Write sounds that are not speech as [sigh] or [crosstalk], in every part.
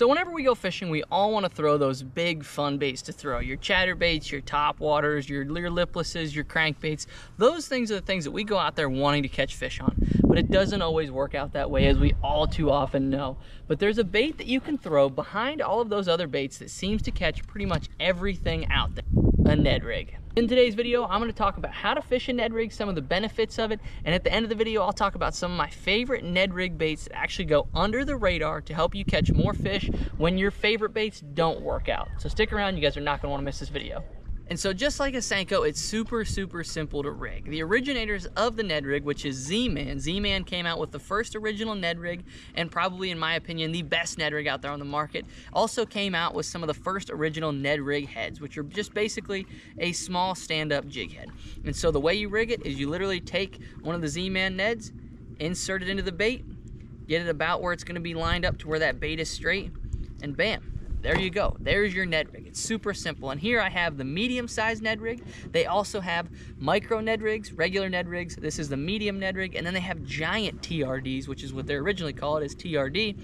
So whenever we go fishing, we all want to throw those big fun baits to throw. Your chatterbaits, your top waters, your leer liplesses, your crankbaits. Those things are the things that we go out there wanting to catch fish on. But it doesn't always work out that way as we all too often know. But there's a bait that you can throw behind all of those other baits that seems to catch pretty much everything out there. A Ned rig. In today's video, I'm gonna talk about how to fish a Ned rig, some of the benefits of it, and at the end of the video, I'll talk about some of my favorite Ned rig baits that actually go under the radar to help you catch more fish when your favorite baits don't work out. So stick around, you guys are not gonna wanna miss this video. And so just like a Senko, it's super, super simple to rig. The originators of the Ned rig, which is Z-Man, Z-Man came out with the first original Ned rig, and probably, in my opinion, the best Ned rig out there on the market. Also came out with some of the first original Ned rig heads, which are just basically a small stand-up jig head. And so the way you rig it is you literally take one of the Z-Man Neds, insert it into the bait, get it about where it's gonna be lined up to where that bait is straight, and bam, there you go. There's your Ned rig. It's super simple. And here I have the medium sized Ned rig. They also have micro Ned rigs, regular Ned rigs. This is the medium Ned rig. And then they have giant TRDs, which is what they're originally called as TRD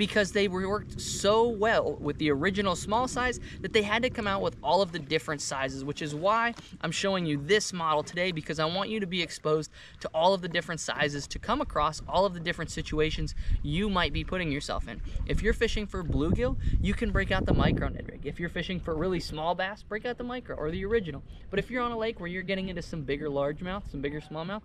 because they worked so well with the original small size that they had to come out with all of the different sizes, which is why I'm showing you this model today because I want you to be exposed to all of the different sizes to come across all of the different situations you might be putting yourself in. If you're fishing for bluegill, you can break out the micro Ned rig. If you're fishing for really small bass, break out the micro or the original. But if you're on a lake where you're getting into some bigger largemouth, some bigger smallmouth,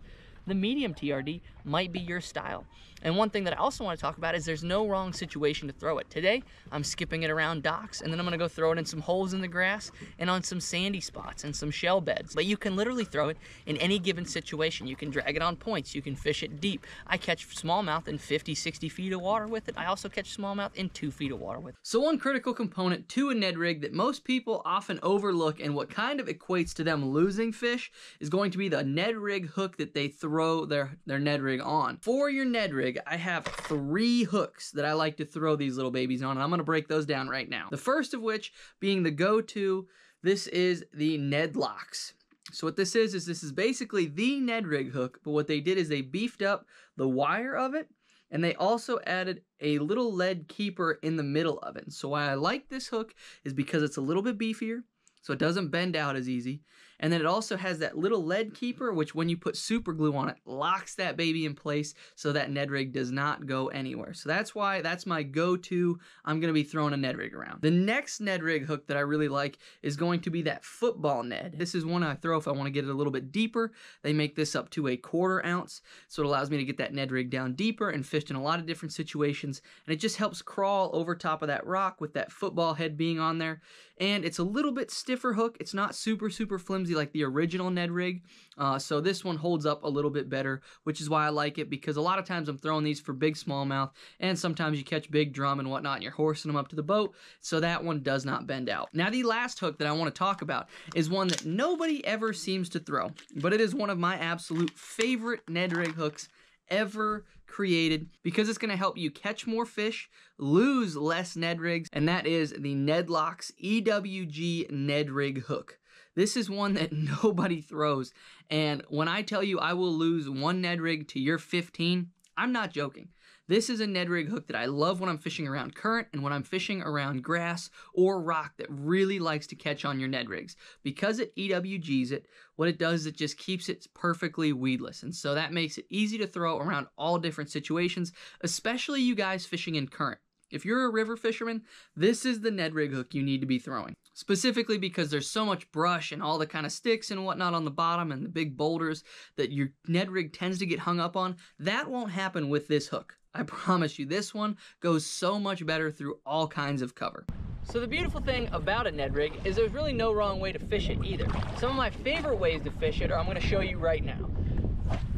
the medium TRD might be your style. And one thing that I also want to talk about is there's no wrong situation to throw it. Today, I'm skipping it around docks, and then I'm going to go throw it in some holes in the grass and on some sandy spots and some shell beds. But you can literally throw it in any given situation. You can drag it on points. You can fish it deep. I catch smallmouth in 50, 60 feet of water with it. I also catch smallmouth in two feet of water with it. So one critical component to a Ned rig that most people often overlook and what kind of equates to them losing fish is going to be the Ned rig hook that they throw their, their Ned rig on. For your Ned rig, I have three hooks that I like to throw these little babies on, and I'm gonna break those down right now. The first of which being the go-to, this is the NedlockZ. So what this is, is this is basically the Ned rig hook, but what they did is they beefed up the wire of it, and they also added a little lead keeper in the middle of it. So why I like this hook is because it's a little bit beefier, so it doesn't bend out as easy. And then it also has that little lead keeper, which when you put super glue on it, locks that baby in place so that Ned rig does not go anywhere. So that's why that's my go-to. I'm gonna be throwing a Ned rig around. The next Ned rig hook that I really like is going to be that football Ned. This is one I throw if I wanna get it a little bit deeper. They make this up to a quarter ounce. So it allows me to get that Ned rig down deeper and fished in a lot of different situations. And it just helps crawl over top of that rock with that football head being on there. And it's a little bit stiffer hook. It's not super, super flimsy like the original Ned rig. Uh, so this one holds up a little bit better, which is why I like it because a lot of times I'm throwing these for big smallmouth and sometimes you catch big drum and whatnot and you're horsing them up to the boat. So that one does not bend out. Now the last hook that I want to talk about is one that nobody ever seems to throw, but it is one of my absolute favorite Ned rig hooks ever created because it's going to help you catch more fish, lose less Ned rigs, and that is the NedlockZ EWG Ned rig hook. This is one that [laughs] nobody throws. And when I tell you I will lose one Ned rig to your 15, I'm not joking. This is a Ned rig hook that I love when I'm fishing around current and when I'm fishing around grass or rock that really likes to catch on your Ned rigs. Because it EWGs it, what it does is it just keeps it perfectly weedless. And so that makes it easy to throw around all different situations, especially you guys fishing in current. If you're a river fisherman, this is the Ned rig hook you need to be throwing. Specifically because there's so much brush and all the kind of sticks and whatnot on the bottom and the big boulders that your Ned rig tends to get hung up on. That won't happen with this hook. I promise you, this one goes so much better through all kinds of cover. So the beautiful thing about a Ned rig is there's really no wrong way to fish it either. Some of my favorite ways to fish it are I'm gonna show you right now.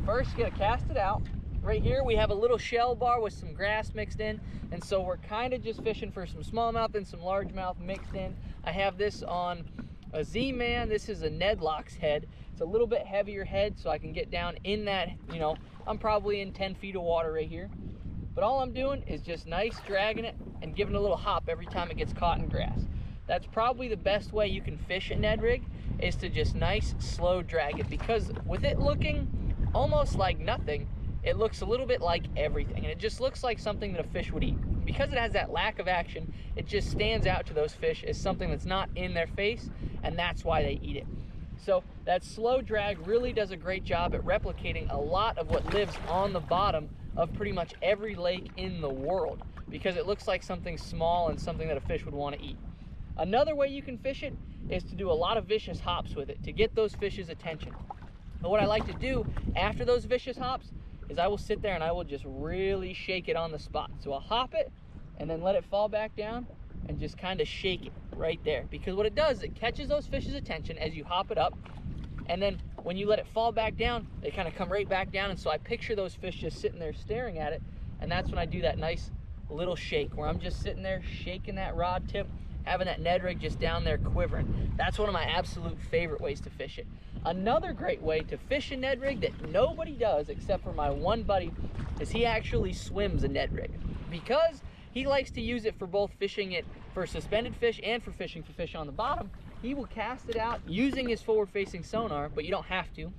First, you're gonna cast it out, Right here we have a little shell bar with some grass mixed in and so we're kind of just fishing for some smallmouth and some largemouth mixed in. I have this on a Z-Man. This is a NedlockZ head. It's a little bit heavier head so I can get down in that, you know, I'm probably in 10 feet of water right here. But all I'm doing is just nice dragging it and giving a little hop every time it gets caught in grass. That's probably the best way you can fish a Ned rig is to just nice slow drag it because with it looking almost like nothing, it looks a little bit like everything and it just looks like something that a fish would eat. because it has that lack of action, it just stands out to those fish as something that's not in their face, and that's why they eat it. So that slow drag really does a great job at replicating a lot of what lives on the bottom of pretty much every lake in the world because it looks like something small and something that a fish would want to eat. Another way you can fish it is to do a lot of vicious hops with it to get those fish's attention. But what I like to do after those vicious hops is I will sit there and I will just really shake it on the spot. So I'll hop it and then let it fall back down and just kind of shake it right there. Because what it does, it catches those fish's attention as you hop it up. And then when you let it fall back down, they kind of come right back down. And so I picture those fish just sitting there staring at it. And that's when I do that nice little shake where I'm just sitting there shaking that rod tip, having that Ned rig just down there quivering. That's one of my absolute favorite ways to fish it. Another great way to fish a Ned rig that nobody does except for my one buddy is he actually swims a Ned rig. Because he likes to use it for both fishing it for suspended fish and for fishing for fish on the bottom. He will cast it out using his forward facing sonar, but you don't have to.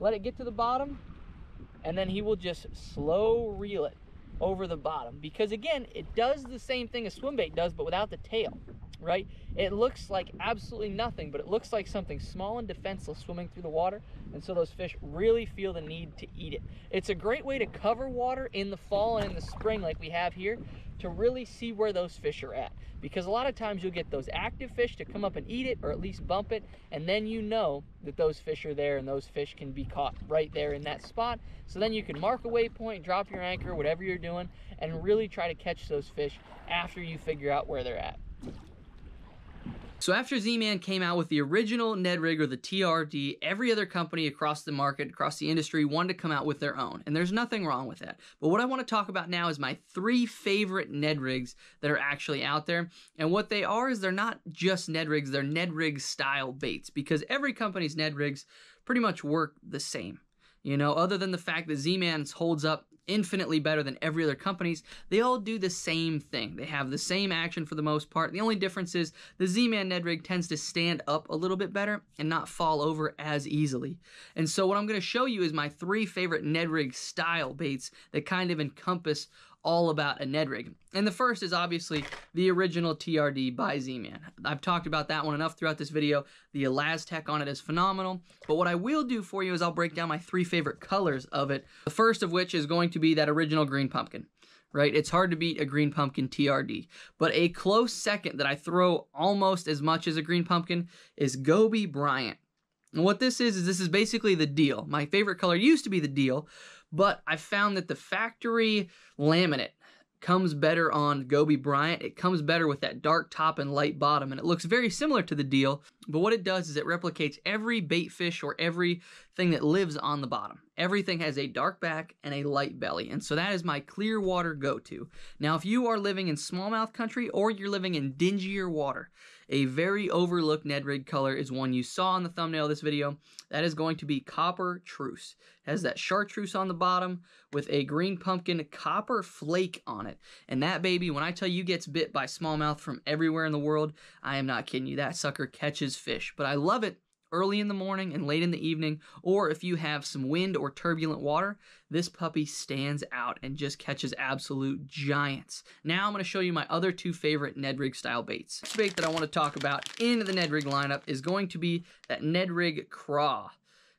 Let it get to the bottom and then he will just slow reel it over the bottom because again, it does the same thing a swim bait does, but without the tail right? It looks like absolutely nothing, but it looks like something small and defenseless swimming through the water. And so those fish really feel the need to eat it. It's a great way to cover water in the fall and in the spring like we have here to really see where those fish are at. Because a lot of times you'll get those active fish to come up and eat it or at least bump it. And then you know that those fish are there and those fish can be caught right there in that spot. So then you can mark a waypoint, drop your anchor, whatever you're doing, and really try to catch those fish after you figure out where they're at. So after Z-Man came out with the original Ned Rig or the TRD, every other company across the market, across the industry wanted to come out with their own. And there's nothing wrong with that. But what I want to talk about now is my three favorite Ned Rigs that are actually out there. And what they are is they're not just Ned Rigs, they're Ned Rig style baits because every company's Ned Rigs pretty much work the same. You know, other than the fact that Z-Man's holds up infinitely better than every other company's, they all do the same thing. They have the same action for the most part. The only difference is the Z-Man Ned Rig tends to stand up a little bit better and not fall over as easily. And so what I'm going to show you is my three favorite Ned Rig style baits that kind of encompass all about a Ned rig. And the first is obviously the original TRD by Z-Man. I've talked about that one enough throughout this video. The ElaZtech on it is phenomenal. But what I will do for you is I'll break down my three favorite colors of it. The first of which is going to be that original green pumpkin right? It's hard to beat a green pumpkin TRD. But a close second that I throw almost as much as a green pumpkin is Goby Bryant. And what this is, is this is basically the deal. My favorite color used to be the deal, but I found that the factory laminate comes better on Goby Bryant. It comes better with that dark top and light bottom, and it looks very similar to the deal, but what it does is it replicates every bait fish or everything that lives on the bottom. Everything has a dark back and a light belly, and so that is my clear water go-to. Now, if you are living in smallmouth country or you're living in dingier water, a very overlooked Ned Rig color is one you saw on the thumbnail of this video. That is going to be copper truce. It has that chartreuse on the bottom with a green pumpkin copper flake on it. And that baby, when I tell you gets bit by smallmouth from everywhere in the world, I am not kidding you. That sucker catches fish. But I love it early in the morning and late in the evening, or if you have some wind or turbulent water, this puppy stands out and just catches absolute giants. Now I'm going to show you my other two favorite Ned Rig style baits. Next bait that I want to talk about in the Ned Rig lineup is going to be that Ned Rig Craw.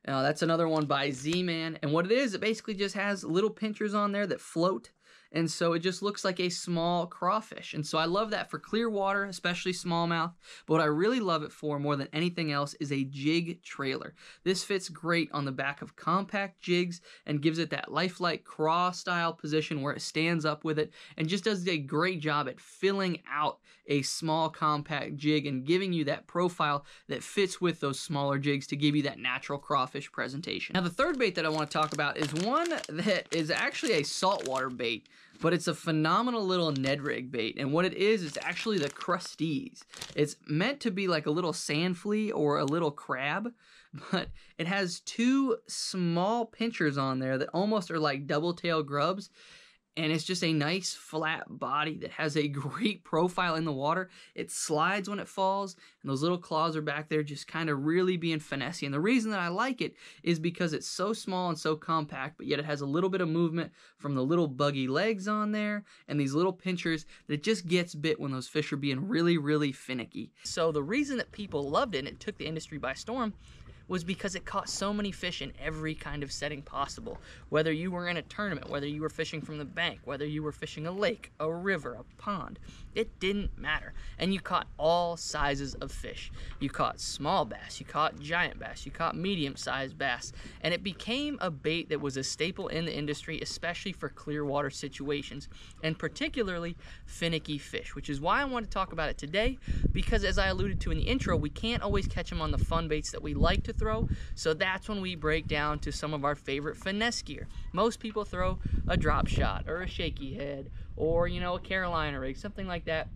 Now, that's another one by Z-Man, and what it is, it basically just has little pinchers on there that float and so it just looks like a small crawfish. And so I love that for clear water, especially smallmouth. But what I really love it for more than anything else is a jig trailer. This fits great on the back of compact jigs and gives it that lifelike craw style position where it stands up with it and just does a great job at filling out a small compact jig and giving you that profile that fits with those smaller jigs to give you that natural crawfish presentation. Now the third bait that I want to talk about is one that is actually a saltwater bait but it's a phenomenal little Ned rig bait. And what it is, it's actually the CrusteaZ. It's meant to be like a little sand flea or a little crab, [laughs] but it has two small pinchers on there that almost are like double tail grubs. And it's just a nice flat body that has a [laughs] great profile in the water. It slides when it falls, and those little claws are back there just kind of really being finessey. And the reason that I like it is because it's so small and so compact, but yet it has a little bit of movement from the little buggy legs on there and these little pinchers that just gets bit when those fish are being really, really finicky. So the reason that people loved it and it took the industry by storm was because it caught so many fish in every kind of setting possible. Whether you were in a tournament, whether you were fishing from the bank, whether you were fishing a lake, a river, a pond, it didn't matter. And you caught all sizes of fish. You caught small bass, you caught giant bass, you caught medium sized bass. And it became a bait that was a staple in the industry, especially for clear water situations, and particularly finicky fish, which is why I want to talk about it today, because as I alluded to in the intro, we can't always catch them on the fun baits that we like to throw. So that's when we break down to some of our favorite finesse gear. Most people throw a drop shot or a shaky head or, you know, a Carolina rig, something like that.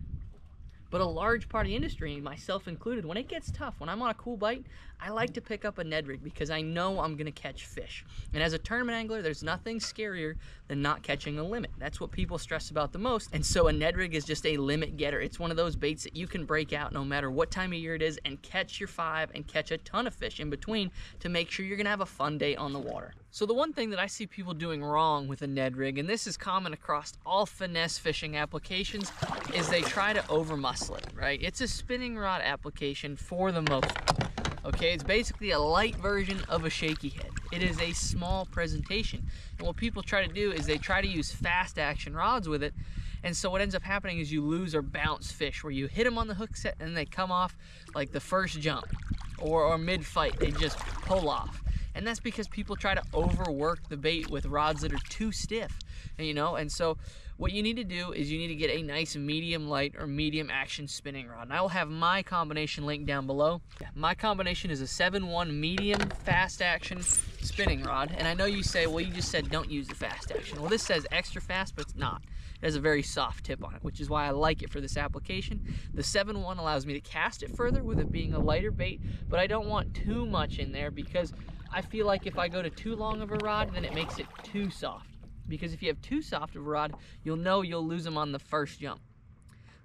But a large part of the industry, myself included, when it gets tough, when I'm on a cool bite, I like to pick up a Ned rig because I know I'm gonna catch fish. And as a tournament angler, there's nothing scarier than not catching a limit. That's what people stress about the most. And so a Ned rig is just a limit getter. It's one of those baits that you can break out no matter what time of year it is and catch your five and catch a ton of fish in between to make sure you're gonna have a fun day on the water. So the one thing that I see people doing wrong with a Ned rig, and this is common across all finesse fishing applications, is they try to over muscle it, right? It's a spinning rod application for the most Okay, it's basically a light version of a shaky head. It is a small presentation. And what people try to do is they try to use fast action rods with it. And so what ends up happening is you lose or bounce fish where you hit them on the hook set and they come off like the first jump or, or mid fight, they just pull off and that's because people try to overwork the bait with rods that are too stiff you know? And so what you need to do is you need to get a nice medium light or medium action spinning rod. And I will have my combination linked down below. My combination is a 7-1 medium fast action spinning rod. And I know you say well you just said don't use the fast action. Well this says extra fast but it's not. It has a very soft tip on it which is why I like it for this application. The 7-1 allows me to cast it further with it being a lighter bait but I don't want too much in there because I feel like if I go to too long of a rod, then it makes it too soft. Because if you have too soft of a rod, you'll know you'll lose them on the first jump.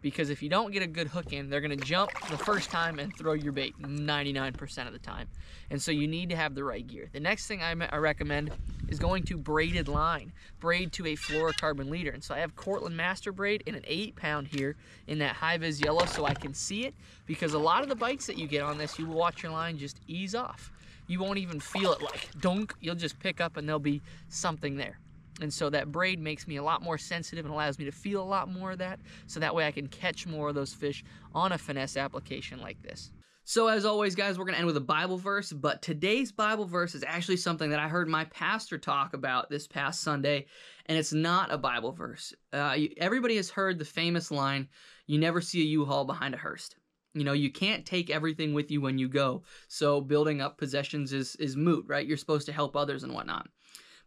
Because if you don't get a good hook in, they're gonna jump the first time and throw your bait 99% of the time. And so you need to have the right gear. The next thing I, recommend is going to braided line, braid to a fluorocarbon leader. And so I have Cortland Master Braid in an eight pound here in that high vis yellow so I can see it because a lot of the bites that you get on this, you will watch your line just ease off you won't even feel it like dunk. You'll just pick up and there'll be something there. And so that braid makes me a lot more sensitive and allows me to feel a lot more of that. So that way I can catch more of those fish on a finesse application like this. So as always, guys, we're going to end with a Bible verse, but today's Bible verse is actually something that I heard my pastor talk about this past Sunday, and it's not a Bible verse. Uh, everybody has heard the famous line, you never see a U-Haul behind a hearse. You know, you can't take everything with you when you go. So building up possessions is, is moot, right? You're supposed to help others and whatnot.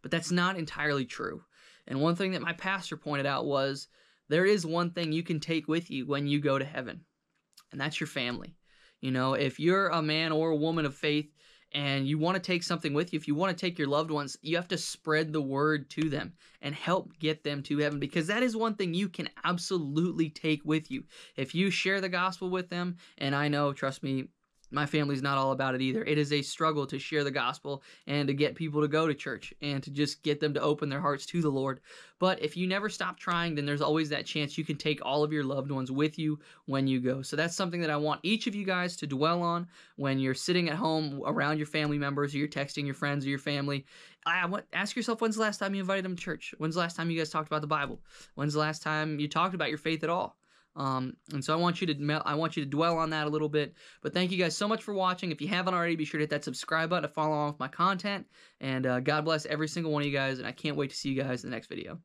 But that's not entirely true. And one thing that my pastor pointed out was there is one thing you can take with you when you go to heaven, and that's your family. You know, if you're a man or a woman of faith and you want to take something with you, if you want to take your loved ones, you have to spread the word to them and help get them to heaven because that is one thing you can absolutely take with you. If you share the gospel with them, and I know, trust me, my family's not all about it either. It is a struggle to share the gospel and to get people to go to church and to just get them to open their hearts to the Lord. But if you never stop trying, then there's always that chance you can take all of your loved ones with you when you go. So that's something that I want each of you guys to dwell on when you're sitting at home around your family members or you're texting your friends or your family. I want ask yourself when's the last time you invited them to church? When's the last time you guys talked about the Bible? When's the last time you talked about your faith at all? Um, and so I want you to I want you to dwell on that a little bit. But thank you guys so much for watching. If you haven't already, be sure to hit that subscribe button to follow along with my content. And uh, God bless every single one of you guys. And I can't wait to see you guys in the next video.